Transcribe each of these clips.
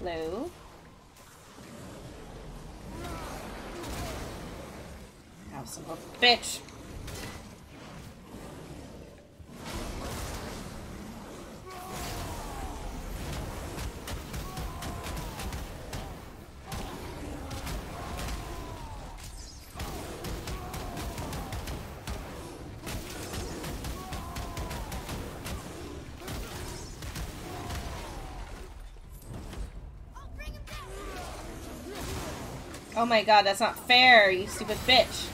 Hello? House of bitch! My god, that's not fair, you stupid bitch.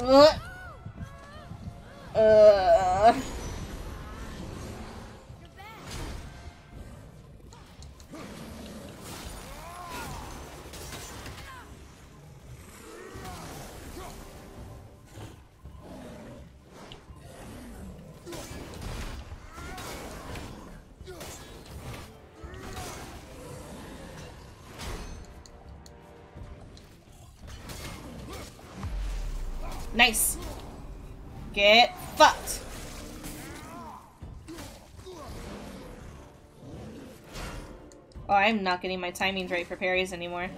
Ugh. Nice. Get fucked. Oh, I'm not getting my timings right for parries anymore.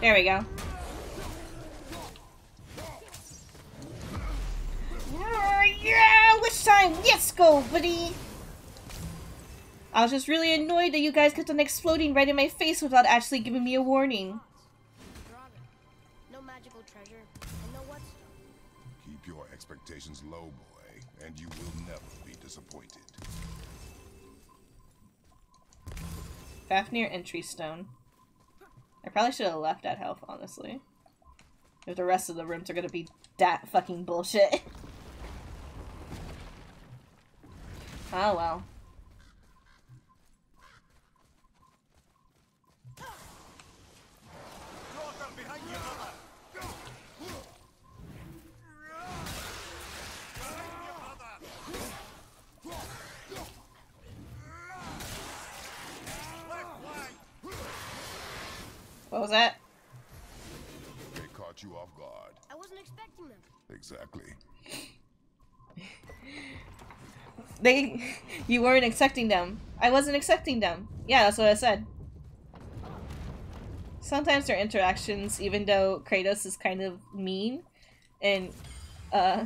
There we go. Yeah, which time? Yes, go, buddy! I was just really annoyed that you guys kept on exploding right in my face without actually giving me a warning. Expectations low, boy, and you will never be disappointed. Fafnir entry stone. I probably should have left that health, honestly. If the rest of the rooms are gonna be that fucking bullshit. oh well. What was that? They caught you off guard. I wasn't expecting them. Exactly. they, you weren't expecting them. I wasn't expecting them. Yeah, that's what I said. Sometimes their interactions, even though Kratos is kind of mean and uh,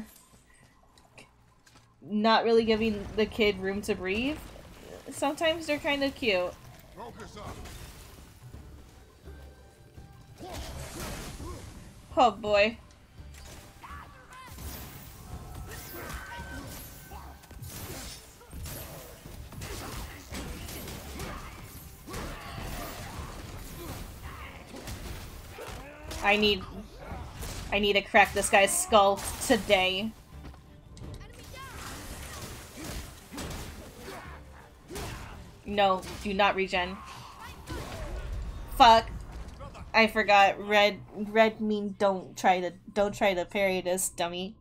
not really giving the kid room to breathe, sometimes they're kind of cute. Focus up. Oh boy. I need... I need to crack this guy's skull today. No, do not regen. Fuck. I forgot red red mean don't try to don't try to parry this dummy.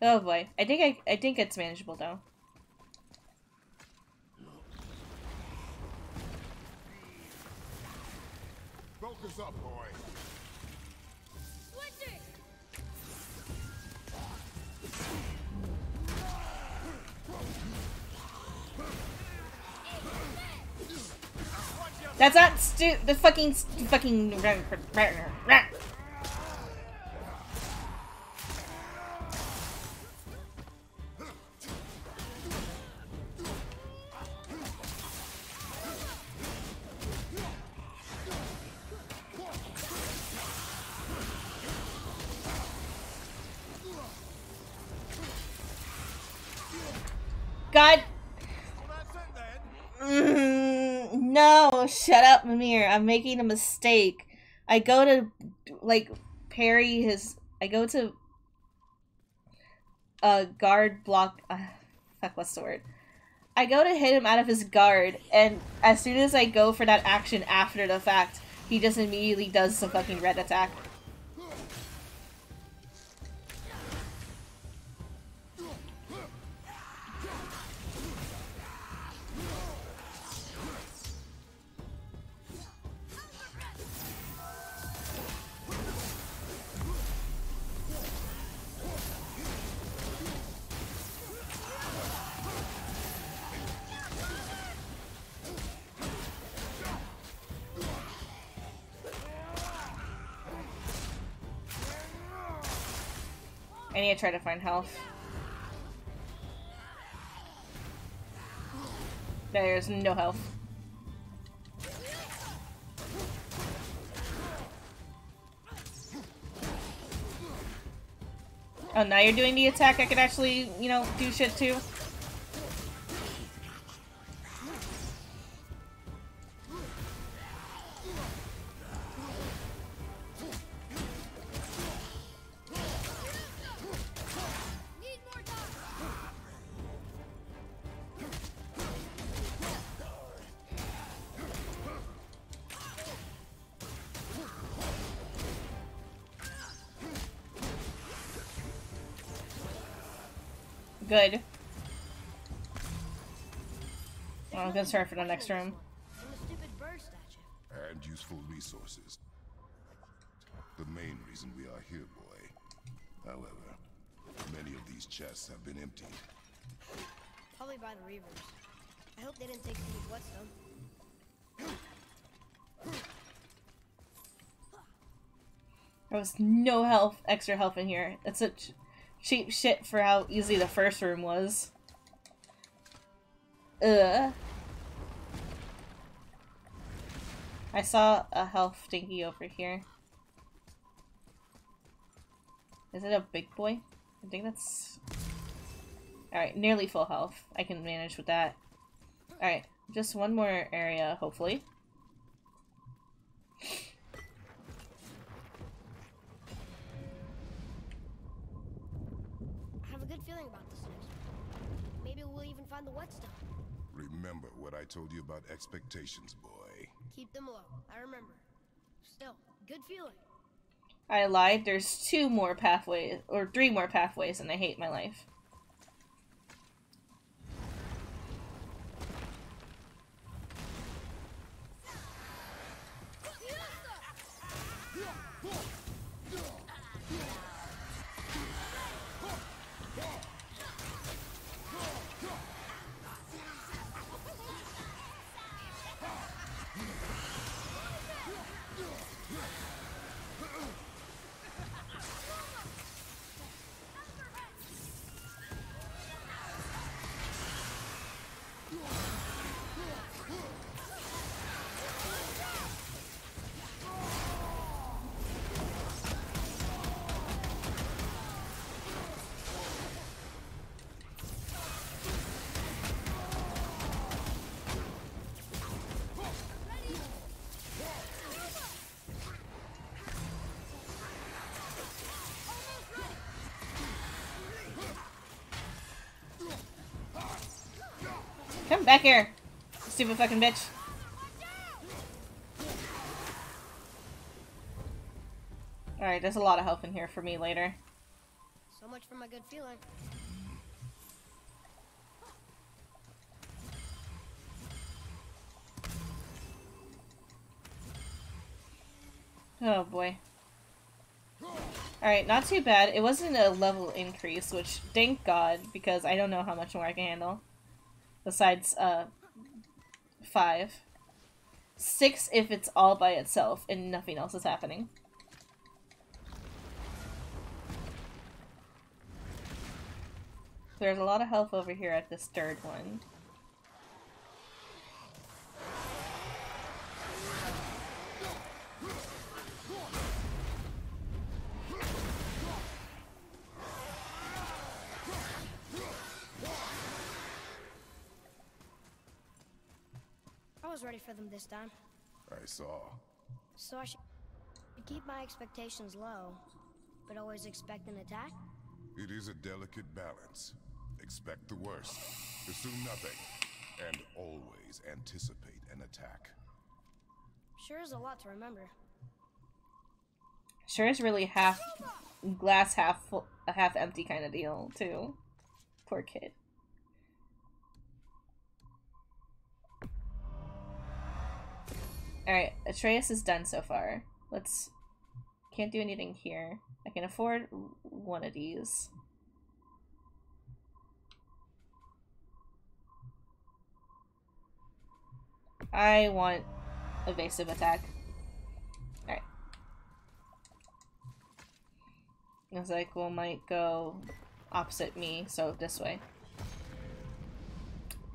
Oh boy. I think I I think it's manageable though. Focus up, boy. That's not stu- the fucking fucking I'm making a mistake. I go to, like, parry his... I go to... Uh, guard block... Uh, fuck, what's the word? I go to hit him out of his guard, and as soon as I go for that action after the fact, he just immediately does some fucking red attack. Need to try to find health. There's no health. Oh, now you're doing the attack I could actually, you know, do shit too? Good. Well, I'm gonna start for the next room. And useful resources. The main reason we are here, boy. However, many of these chests have been emptied. Probably by the Reavers. I hope they didn't take some of Whetstone. There was no health, extra health in here. That's such cheap shit for how easy the first room was. Ugh. I saw a health dinky over here. Is it a big boy? I think that's... Alright, nearly full health. I can manage with that. Alright, just one more area, hopefully. I have a good feeling about this next one. Maybe we'll even find the Whetstone. Remember what I told you about expectations, boy. Keep them low. I remember. Still, good feeling. I lied. There's two more pathways, or three more pathways, and I hate my life. Back here, stupid fucking bitch. Alright, there's a lot of health in here for me later. So much for my good feeling. Oh boy. Alright, not too bad. It wasn't a level increase, which thank god, because I don't know how much more I can handle. Besides, uh, five. Six if it's all by itself and nothing else is happening. There's a lot of health over here at this third one. Was ready for them this time. I saw. So I should keep my expectations low, but always expect an attack? It is a delicate balance. Expect the worst, assume nothing, and always anticipate an attack. Sure is a lot to remember. Sure is really half glass half full, a half empty kind of deal too. Poor kid. Alright, Atreus is done so far. Let's... Can't do anything here. I can afford one of these. I want evasive attack. Alright. I was like, well, might go opposite me, so this way.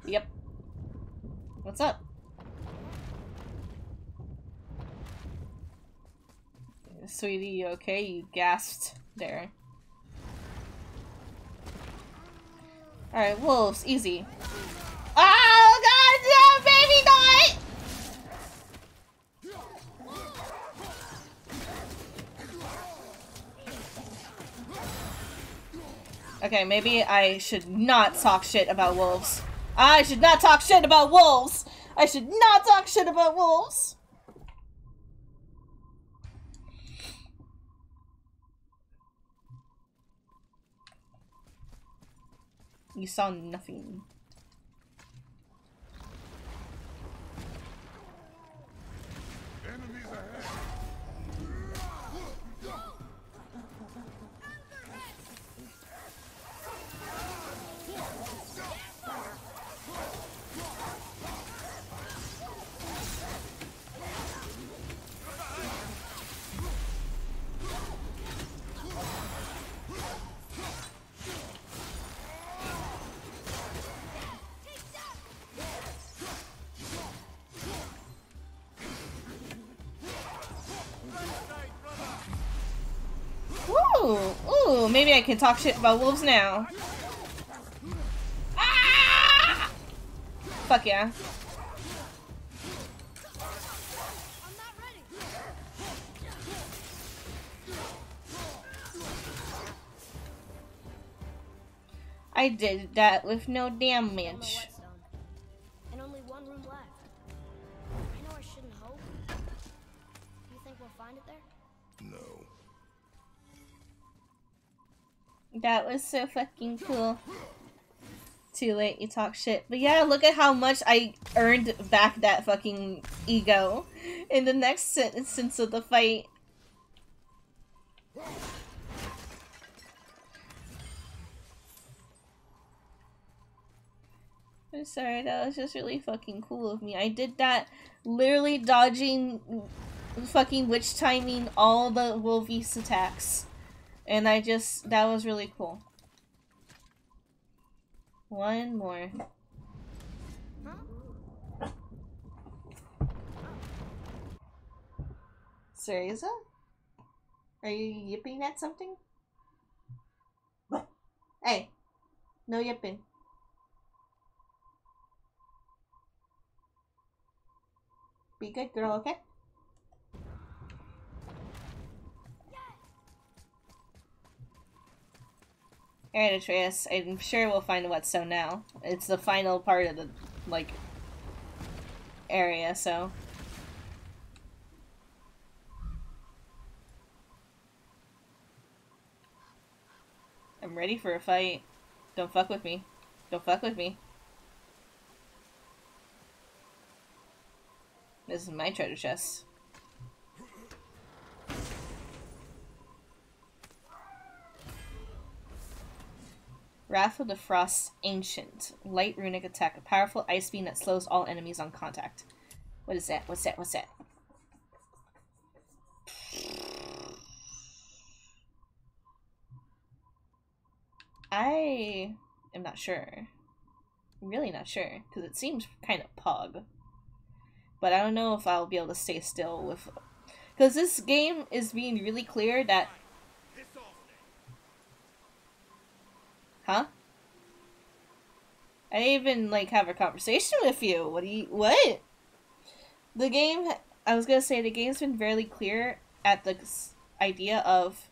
Yep. What's up? Sweetie, you okay? You gasped there. Alright, wolves, easy. Oh god, yeah, baby die! Okay, maybe I should not talk shit about wolves. I should not talk shit about wolves! I should not talk shit about wolves! You saw nothing. Ooh, I can talk shit about wolves now. Ah! Fuck yeah. I'm not ready. I did that with no On the damage. whetstone. That was so fucking cool. Too late, you talk shit. But yeah, look at how much I earned back that fucking ego in the next instance of the fight. I'm sorry, that was just really fucking cool of me. I did that literally dodging fucking witch timing all the Wolvies attacks. And I just, that was really cool. One more. Cereza? Are you yipping at something? Hey, no yipping. Be good, girl, okay? Alright, Atreus, I'm sure we'll find a whetstone now. It's the final part of the, like, area, so... I'm ready for a fight. Don't fuck with me. Don't fuck with me. This is my treasure chest. Wrath of the Frost Ancient. Light runic attack. A powerful ice beam that slows all enemies on contact. What is that? What's that? What's that? I am not sure. Really not sure because it seems kind of pog. But I don't know if I'll be able to stay still with because this game is being really clear that Huh? I didn't even like have a conversation with you. What do you what? The game I was gonna say the game's been very clear at the idea of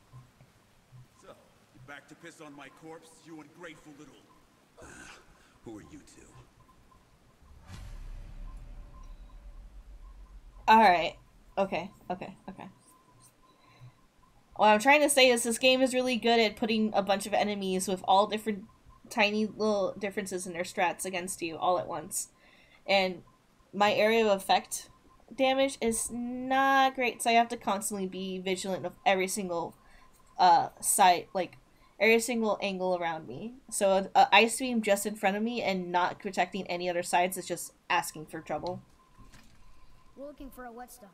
So, back to piss on my corpse, you ungrateful little. Uh, who are you two? Alright. Okay, okay, okay. What I'm trying to say is this game is really good at putting a bunch of enemies with all different tiny little differences in their strats against you all at once. And my area of effect damage is not great, so I have to constantly be vigilant of every single uh site, like every single angle around me. So a, a ice beam just in front of me and not protecting any other sides is just asking for trouble. We're looking for a whetstone.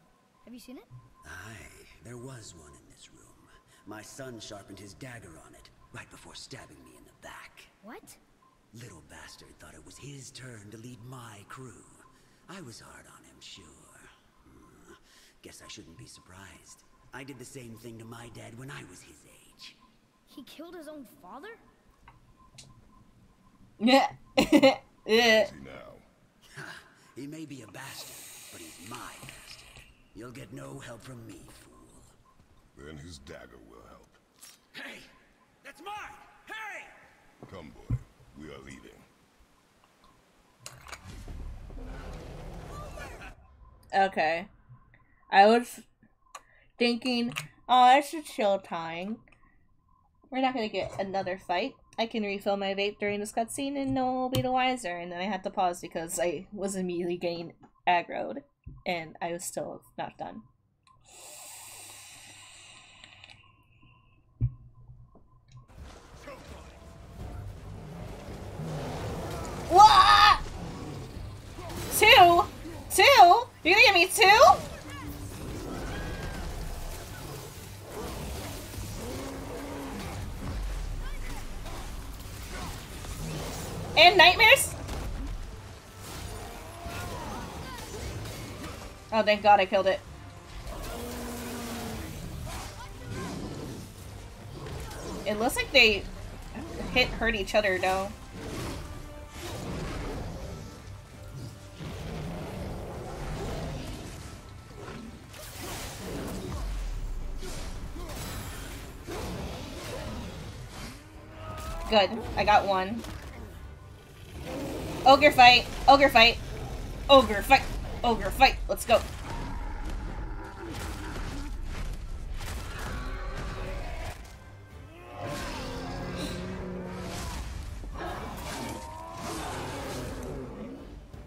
Have you seen it? Aye, there was one in this room. My son sharpened his dagger on it, right before stabbing me in the back. What? Little bastard thought it was his turn to lead my crew. I was hard on him, sure. Hmm, Guess I shouldn't be surprised. I did the same thing to my dad when I was his age. He killed his own father? Yeah. Yeah. See now. He may be a bastard, but he's my bastard. You'll get no help from me, fool. Then his dagger will help. Hey! That's mine! Hey! Come, boy. We are leaving. Okay. I was thinking, oh, it's just chill time. We're not gonna get another fight. I can refill my vape during this cutscene and no one will be the wiser. And then I had to pause because I was immediately getting aggroed and I was still not done. What? Two? Two? You're gonna give me two? And nightmares? Oh, thank god I killed it. It looks like they hit hurt each other though. Good. I got one. Ogre fight. Ogre fight. Ogre fight. Ogre fight. Let's go.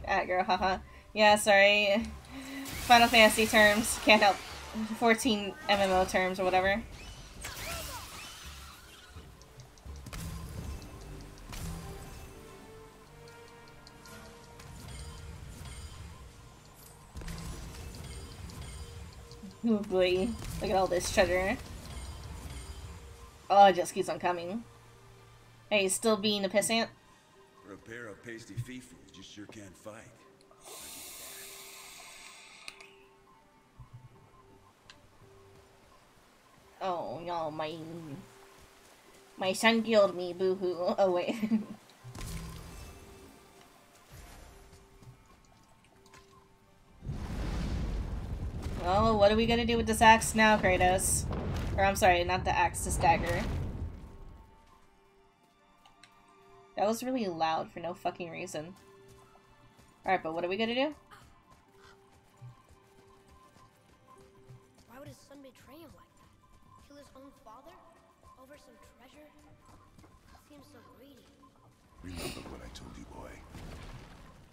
Ah, girl, haha. Yeah, sorry. Final Fantasy terms. Can't help. 14 MMO terms or whatever. Oh boy. Look at all this treasure. Oh, it just keeps on coming. Hey, still being a pissant? For a pair of pasty fifus, you sure can't fight. Oh, no, my... My son killed me, boo-hoo. Oh, wait. Well, what are we gonna do with this axe now, Kratos? Or, I'm sorry, not the axe, this dagger. That was really loud for no fucking reason. Alright, but what are we gonna do? Why would his son betray him like that? Kill his own father? Over some treasure? Seems so greedy. Remember what I told you, boy.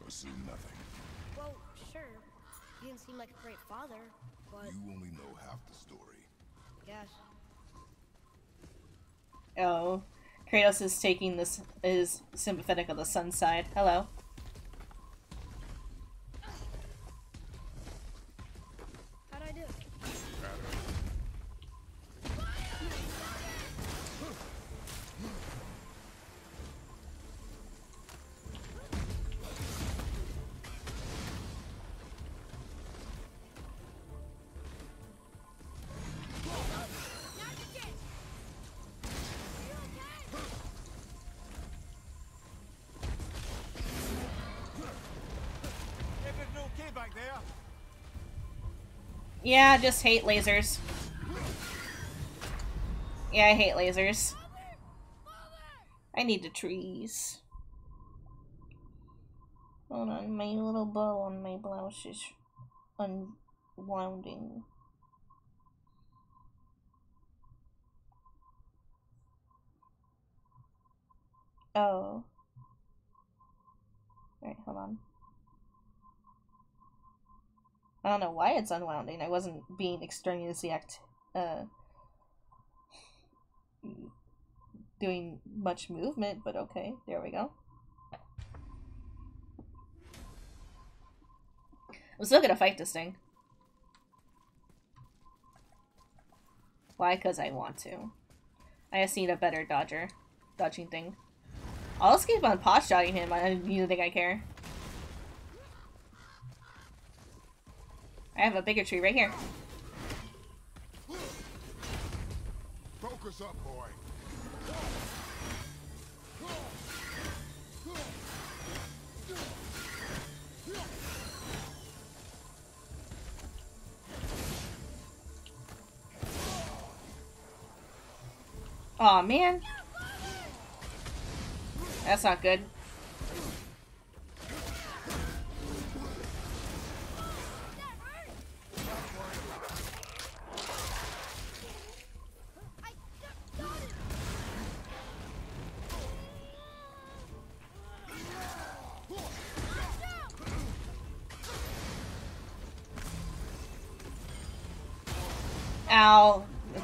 Pursue nothing. Well, sure. He didn't seem like a great father, but You only know half the story. I guess. Oh. Kratos is taking this is sympathetic of the son side. Hello. Yeah, I just hate lasers. Yeah, I hate lasers. I need the trees. Hold on, my little bow on my blouse is unwounding. Oh. Alright, hold on. I don't know why it's unwounding. I wasn't being extraneously act uh doing much movement, but okay, there we go. I'm still gonna fight this thing. Why? Because I want to. I just need a better dodger. Dodging thing. I'll just keep on pot shotting him. I don't even think I care. I have a bigger tree right here. Focus up, boy. Aw, man. That's not good.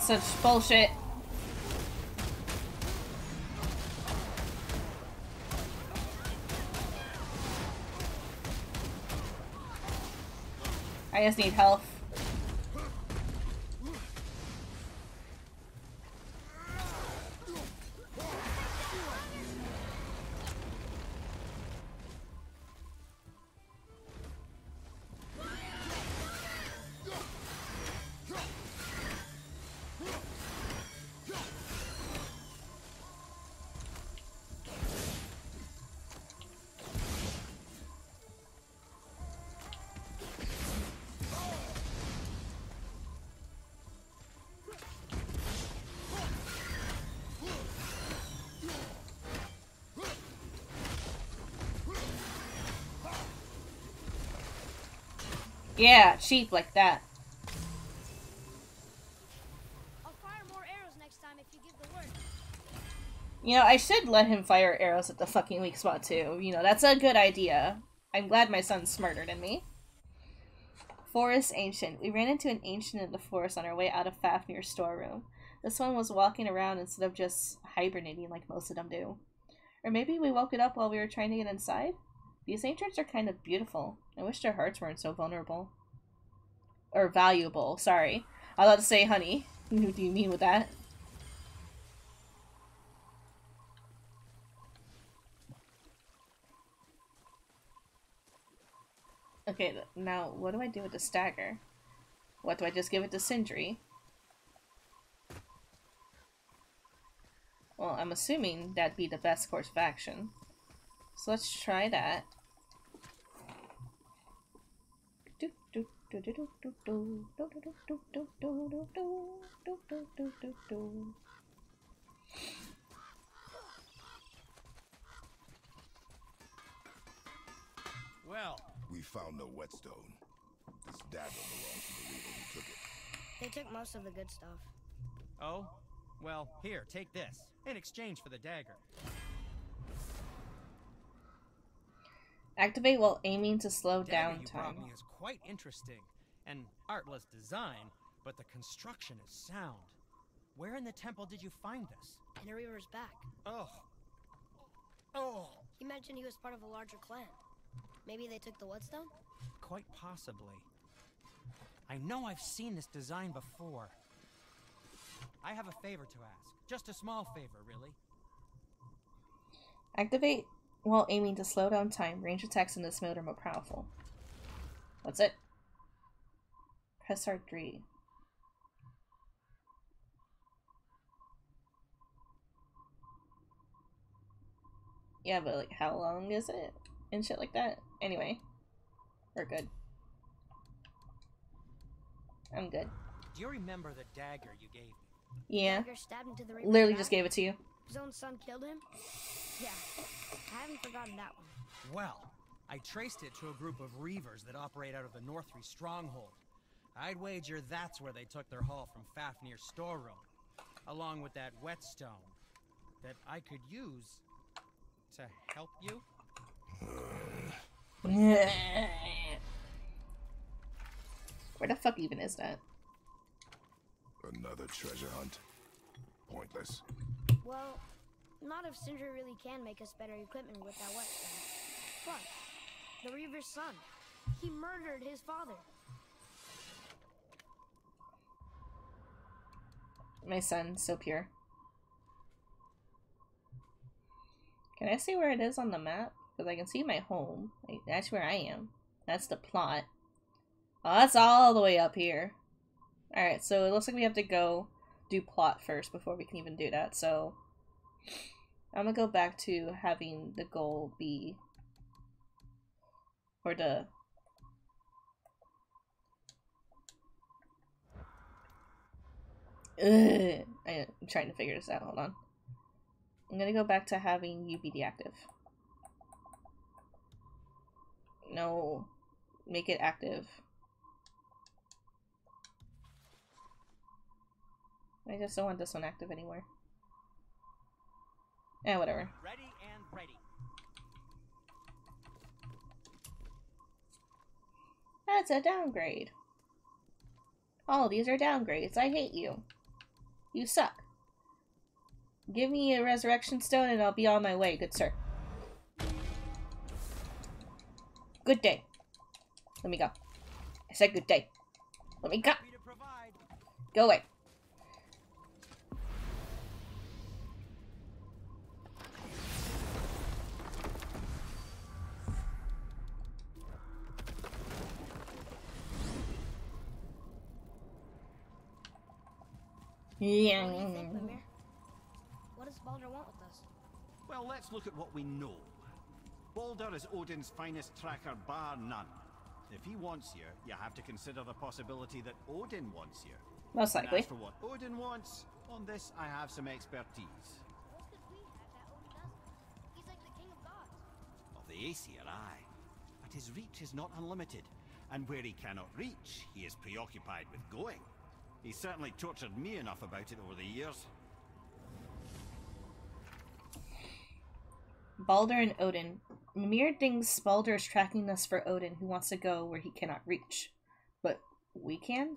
Such bullshit. I just need health. Yeah, cheap like that. I'll fire more arrows next time if you give the word. You know, I should let him fire arrows at the fucking weak spot too. You know, that's a good idea. I'm glad my son's smarter than me. Forest Ancient. We ran into an ancient in the forest on our way out of Fafnir's storeroom. This one was walking around instead of just hibernating like most of them do. Or maybe we woke it up while we were trying to get inside? These ancients are kind of beautiful. I wish their hearts weren't so vulnerable. Or valuable, sorry. I was about to say honey. What do you mean with that? Okay, now what do I do with the stagger? What do I just give it to Sindri? Well, I'm assuming that'd be the best course of action. So let's try that. Well, We found no whetstone. This dagger belongs to the Reaver who took it. They took most of the good stuff. oh, well, here, take this in exchange for the dagger. Activate while aiming to slow Dagger down you brought time. is quite interesting, an artless design, but the construction is sound. Where in the temple did you find this? In a Reaver's back. Oh, oh, He mentioned he was part of a larger clan. Maybe they took the Whetstone? quite possibly. I know I've seen this design before. I have a favor to ask. Just a small favor, really. Activate while aiming to slow down time. Range attacks in this mode are more powerful. What's it? Press R3. Yeah, but like, how long is it? And shit like that. Anyway, we're good. I'm good. Do you remember the dagger you gave me? Yeah, Dagger stabbed into the Reaver's literally just gave it to you. His own son killed him? Yeah. I haven't forgotten that one. Well, I traced it to a group of reavers that operate out of the Northri stronghold. I'd wager that's where they took their haul from Fafnir's storeroom, along with that whetstone that I could use to help you. Where the fuck even is that? Another treasure hunt. Pointless. Well, not if Sindri really can make us better equipment with that Whetstone. Plus, the Reaver's son. He murdered his father. My son, so pure. Can I see where it is on the map? Because I can see my home. Like, that's where I am. That's the plot. Oh, that's all the way up here. Alright, so it looks like we have to go do plot first before we can even do that. So I'm gonna go back to having the goal be or the Ugh. I'm trying to figure this out. Hold on. I'm gonna go back to having UBD active. No. Make it active. I just don't want this one active anymore. Eh, whatever. Ready and ready. That's a downgrade. All these are downgrades. I hate you. You suck. Give me a resurrection stone and I'll be on my way, good sir. Good day. Let me go. I said good day. Let me go. Happy to provide. Go away. Yeah. What do you think, Mimir? What does Baldur want with us? Well, let's look at what we know. Baldur is Odin's finest tracker, bar none. If he wants you, you have to consider the possibility that Odin wants you. Most And likely. as for what Odin wants, on this I have some expertise. What could we have that Odin doesn't? He's like the king of gods. Of the Aesir, aye. But his reach is not unlimited, and where he cannot reach, he is preoccupied with going. He's certainly tortured me enough about it over the years. Baldur and Odin. Mimir thinks Baldur is tracking us for Odin, who wants to go where he cannot reach. But we can?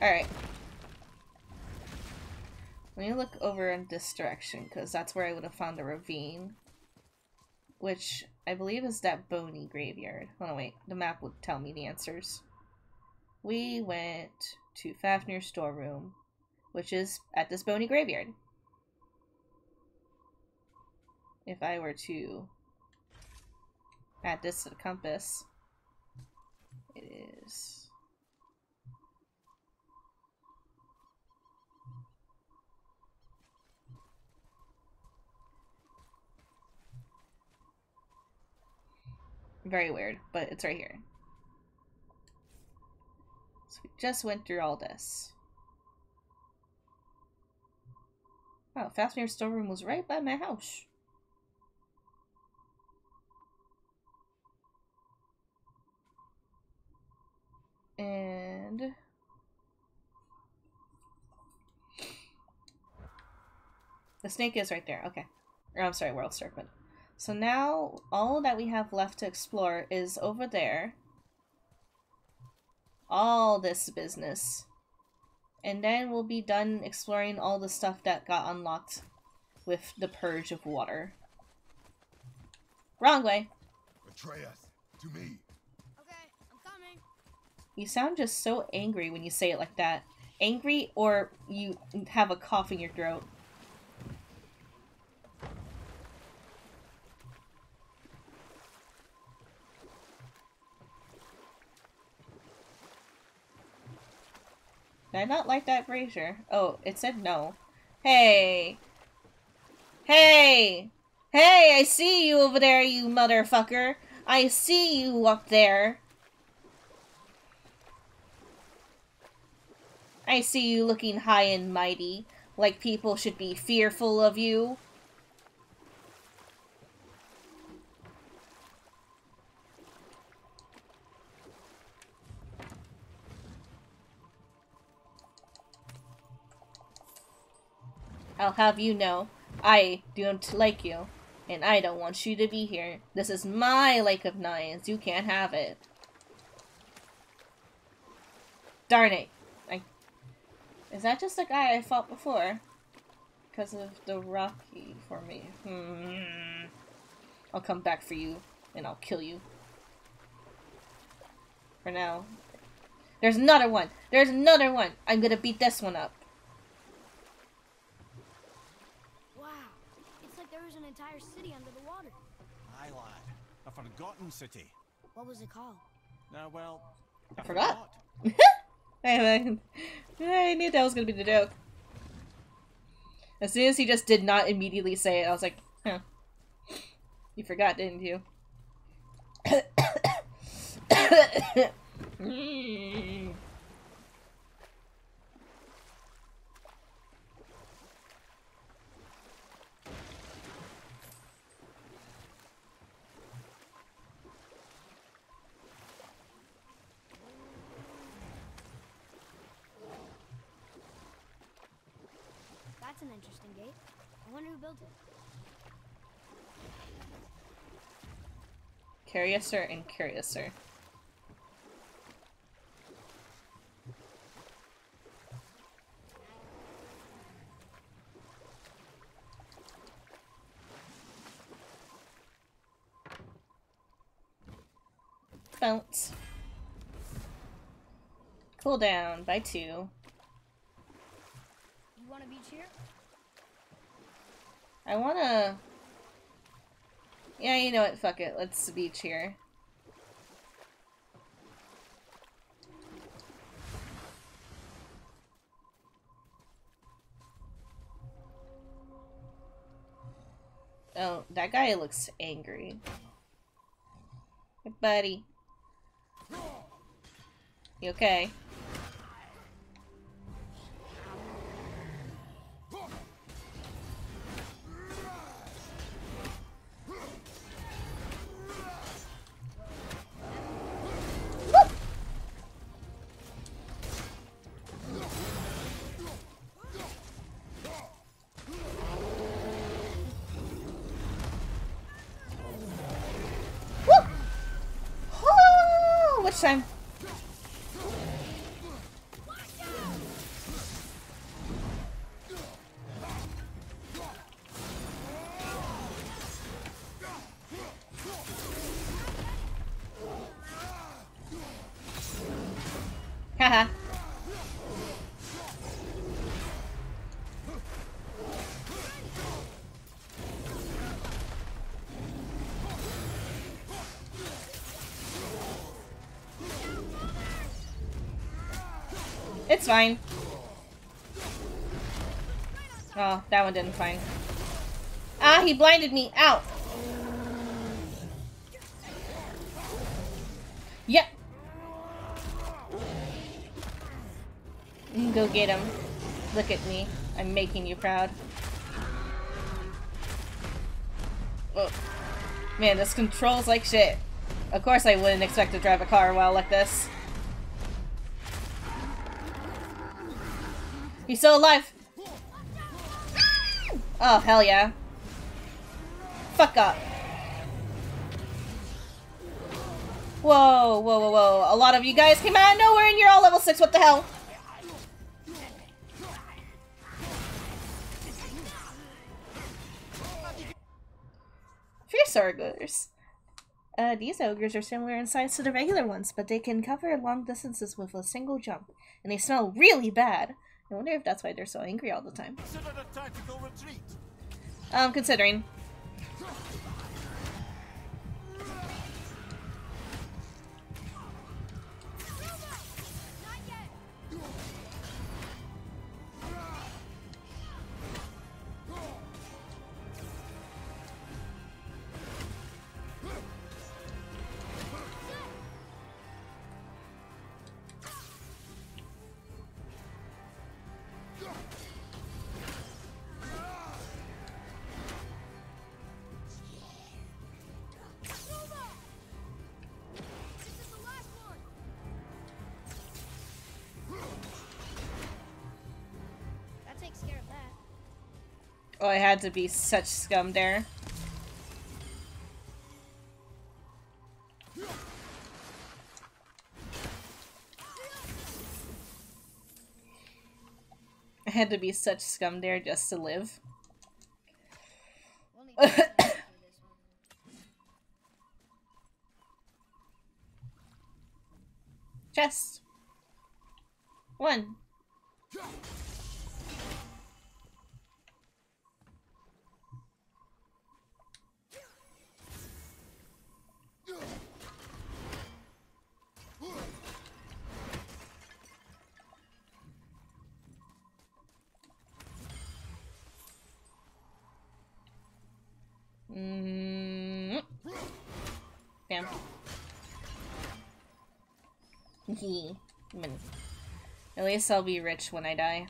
Alright. Let me look over in this direction, because that's where I would have found the ravine. Which I believe is that bony graveyard. Oh, Hold on, wait. The map would tell me the answers. We went to Fafnir's storeroom, which is at this bony graveyard. If I were to add this to the compass, it is. Very weird, but it's right here. So we just went through all this. Oh, Fafnir's storeroom was right by my house. And the snake is right there. Okay. Or I'm sorry, world serpent. So now all that we have left to explore is over there. All this business. And then we'll be done exploring all the stuff that got unlocked with the purge of water. Wrong way. Atreus, to me. Okay, I'm coming. You sound just so angry when you say it like that. Angry or you have a cough in your throat. Did I not like that brazier? Oh, it said no. Hey! Hey! Hey, I see you over there, you motherfucker! I see you up there! I see you looking high and mighty, like people should be fearful of you. I'll have you know, I don't like you, and I don't want you to be here. This is my Lake of Nines. You can't have it. Darn it. I... Is that just the guy I fought before? because of the Rocky for me. Hmm. I'll come back for you, and I'll kill you. For now. There's another one! There's another one! I'm gonna beat this one up. Entire city under the water. Aye, lad. A forgotten city. What was it called? Now, well, I forgot. forgot. I, I knew that was gonna be the joke. As soon as he just did not immediately say it, I was like, huh. You forgot, didn't you? Mm. That's an interesting gate. Curiouser and Curiouser. Bounce. Cool down by two. You want to beach here? I wanna. Yeah, you know what? Fuck it. Let's beach here. Oh, that guy looks angry. Hey, buddy. You okay? It's fine. Oh, that one didn't fine. Ah, he blinded me. Ow. Yep. Go get him. Look at me. I'm making you proud. Oh. Man, this controls like shit. Of course I wouldn't expect to drive a car while like this. He's still alive! Oh, hell yeah. Fuck up. Whoa, whoa, whoa, whoa. A lot of you guys came out of nowhere and you're all level 6, what the hell? Fierce ogres. Uh, these ogres are similar in size to the regular ones, but they can cover long distances with a single jump, and they smell really bad. I wonder if that's why they're so angry all the time. Consider a tactical retreat. Um, considering. Oh, I had to be such scum there. I had to be such scum there just to live. We'll need to do this one. Chest. One. Mm. Hee. Min- At least I'll be rich when I die.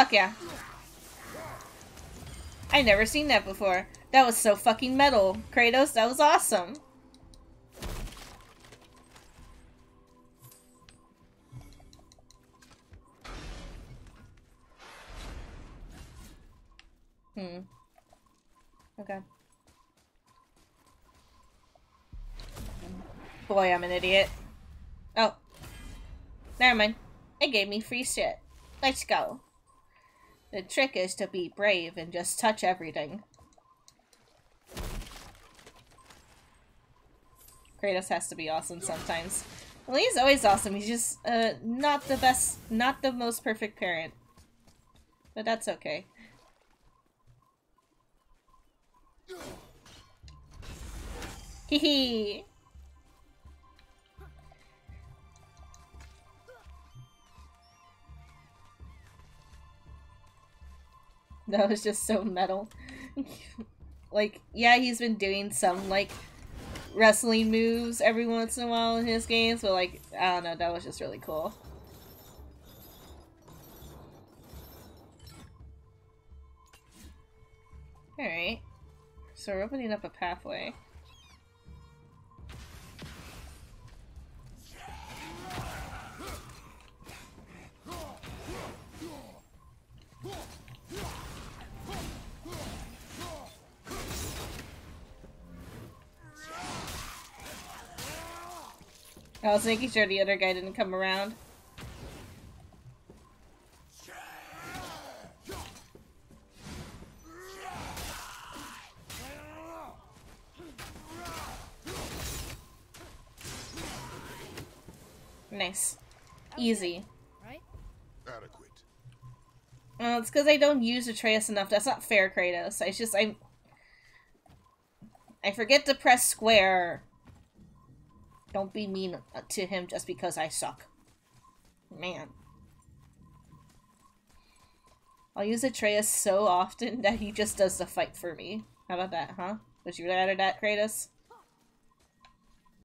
Fuck yeah. I never seen that before. That was so fucking metal. Kratos, that was awesome. Hmm. Okay. Boy, I'm an idiot. Oh. Never mind. It gave me free shit. Let's go. The trick is to be brave and just touch everything. Kratos has to be awesome sometimes. Well, he's always awesome. He's just uh, not the best, not the most perfect parent. But that's okay. Hee hee. That was just so metal. like, yeah, he's been doing some, like, wrestling moves every once in a while in his games, but, like, I don't know, that was just really cool. Alright. So we're opening up a pathway. I was making sure the other guy didn't come around. Nice. Easy. Right? Adequate. Well, it's because I don't use Atreus enough. That's not fair, Kratos. I just I I forget to press square. Don't be mean uh, to him just because I suck. Man. I'll use Atreus so often that he just does the fight for me. How about that, huh? Would you rather that, Kratos?